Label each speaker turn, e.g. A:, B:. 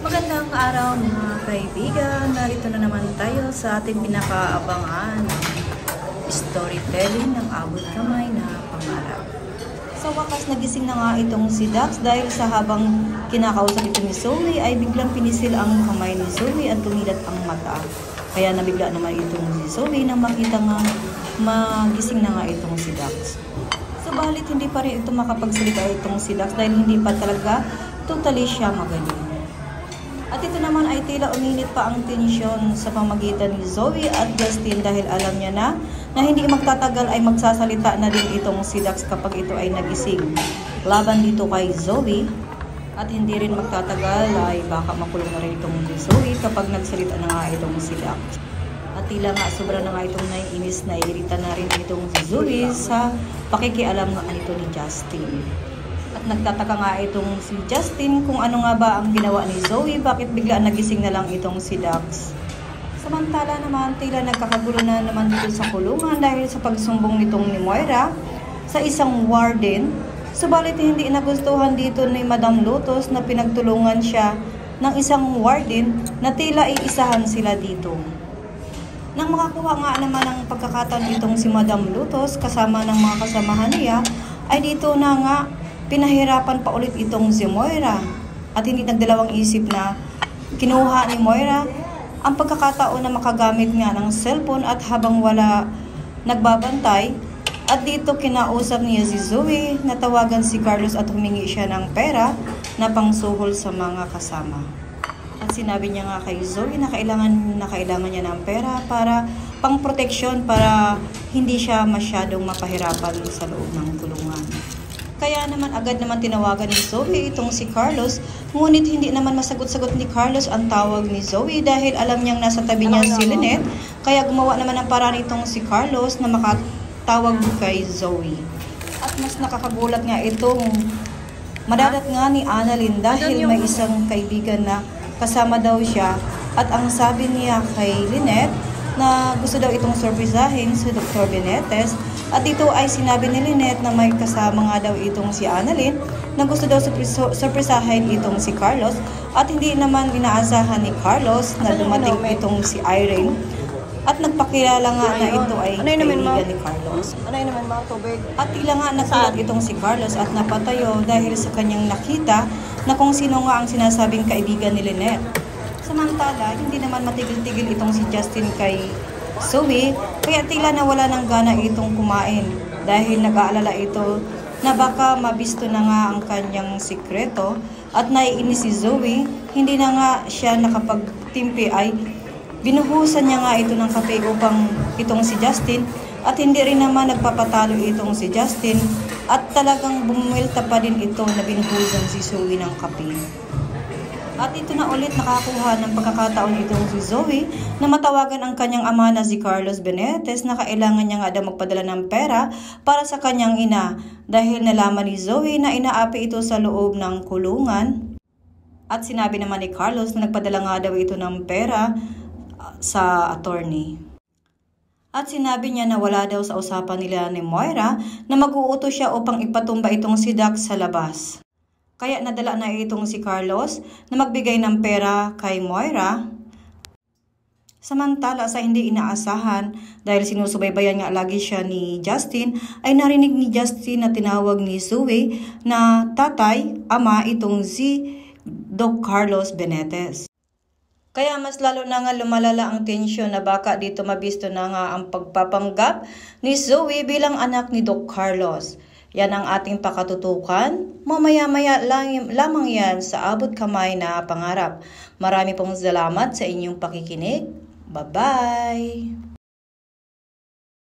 A: Magandang araw mga kaibigan. Narito na naman tayo sa ating pinakaabangan storytelling ng abot kamay na pangarap. Sa wakas nagising na nga itong si Dax dahil sa habang kinakausap ito ni Zoe ay biglang pinisil ang kamay ni Zoe at tumilat ang mata. Kaya nabigla naman itong si Zoe na makita nga magising na nga itong si Dax. Subalit hindi pa rin ito makapagsalita itong si Dax dahil hindi pa talaga totally siya magaling. At ito naman ay tila uminit pa ang tensyon sa pamagitan ni Zoe at Justin dahil alam niya na na hindi magtatagal ay magsasalita na din itong si Dax kapag ito ay nagising. Laban dito kay Zoe at hindi rin magtatagal ay baka makulong na rin itong Zoe kapag nagsalita na nga itong si Dax. At tila nga sobra na nga itong naiinis na irita na rin itong si Zoe sa pakikialam nga nito ni Justin. At nagtataka nga itong si Justin kung ano nga ba ang ginawa ni Zoe, bakit bigla nagising na lang itong si Dax. Samantala naman, tila nagkakagulo na naman dito sa kulungan dahil sa pagsumbong nitong ni Moira sa isang warden. Subalit hindi nagustuhan dito ni Madam Lotus na pinagtulungan siya ng isang warden na tila iisahan sila dito. Nang makakuha nga naman ng pagkakataon itong si Madam Lotus kasama ng mga kasamahan niya, ay dito na nga pinahirapan pa ulit itong si Moira at hindi nagdalawang isip na kinuha ni Moira ang pagkakataon na makagamit nga ng cellphone at habang wala nagbabantay at dito kinausap niya si Zoe na tawagan si Carlos at humingi siya ng pera na pangsuhol sa mga kasama. At sinabi niya nga kay Zoe na kailangan, na kailangan niya ng pera para pang proteksyon para hindi siya masyadong mapahirapan sa loob ng kulungan. Kaya naman agad naman tinawagan ni Zoe itong si Carlos, ngunit hindi naman masagot-sagot ni Carlos ang tawag ni Zoe dahil alam niyang nasa tabi niya si Lynette, kaya gumawa naman ng paraan itong si Carlos na makatawag kay Zoe. At mas nakakagulat nga itong madadat nga ni Annalyn dahil may isang kaibigan na kasama daw siya at ang sabi niya kay Lynette na gusto daw itong sorpresahin si Dr. Benetes at ito ay sinabi ni Lynette na may kasama nga daw itong si Annalyn na gusto daw sorpresahin itong si Carlos at hindi naman inaasahan ni Carlos na dumating itong si Irene at nagpakilala nga na ito ay
B: Ano
A: kaibigan ni Carlos.
B: Ano yun naman mga tubig?
A: At tila nga nagsulat itong si Carlos at napatayo dahil sa kanyang nakita na kung sino nga ang sinasabing kaibigan ni Lynette. Samantala, hindi naman matigil-tigil itong si Justin kay Zoe, kaya tila nawala ng gana itong kumain dahil nag-aalala ito na baka mabisto na nga ang kanyang sikreto at naiinis si Zoe, hindi na nga siya nakapagtimpi ay binuhusan niya nga ito ng kape upang itong si Justin at hindi rin naman nagpapatalo itong si Justin at talagang bumilta pa din ito na binuhusan si Zoe ng kape. At ito na ulit nakakuha ng pagkakataon itong si Zoe na matawagan ang kanyang ama na si Carlos Benetes na kailangan niya nga daw magpadala ng pera para sa kanyang ina dahil nalaman ni Zoe na inaapi ito sa loob ng kulungan. At sinabi naman ni Carlos na nagpadala nga daw ito ng pera uh, sa attorney. At sinabi niya na wala daw sa usapan nila ni Moira na mag-uuto siya upang ipatumba itong si Dax sa labas. Kaya nadala na itong si Carlos na magbigay ng pera kay Moira. Samantala sa hindi inaasahan dahil sinusubaybayan nga lagi siya ni Justin ay narinig ni Justin na tinawag ni Zoe na tatay, ama itong si Doc Carlos Benetes. Kaya mas lalo na nga lumalala ang tensyon na baka dito mabisto na nga ang pagpapanggap ni Zoe bilang anak ni Doc Carlos. Yan ang ating pakatutukan. Mamaya-maya lang, lamang yan sa abot kamay na pangarap. Marami pong salamat sa inyong pakikinig. Bye-bye!